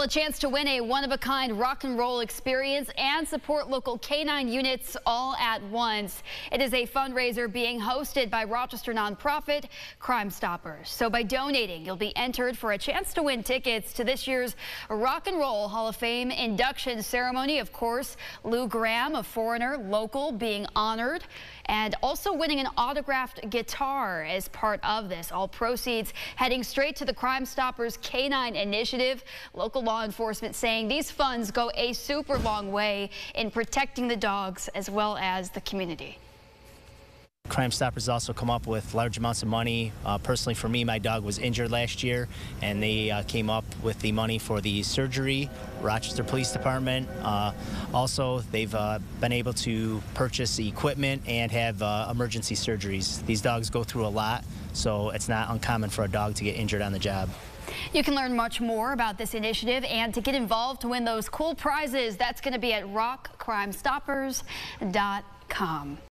Well, a chance to win a one-of-a-kind rock and roll experience and support local canine units all at once. It is a fundraiser being hosted by Rochester nonprofit Crime Stoppers. So by donating, you'll be entered for a chance to win tickets to this year's Rock and Roll Hall of Fame induction ceremony. Of course, Lou Gramm, a Foreigner, local, being honored and also winning an autographed guitar as part of this. All proceeds heading straight to the Crime Stoppers Canine Initiative. Local law enforcement saying these funds go a super long way in protecting the dogs as well as the community. Crime Stoppers also come up with large amounts of money. Uh, personally, for me, my dog was injured last year, and they uh, came up with the money for the surgery. Rochester Police Department. Uh, also, they've uh, been able to purchase equipment and have uh, emergency surgeries. These dogs go through a lot, so it's not uncommon for a dog to get injured on the job. You can learn much more about this initiative and to get involved to win those cool prizes. That's going to be at rockcrimestoppers.com.